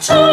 Two.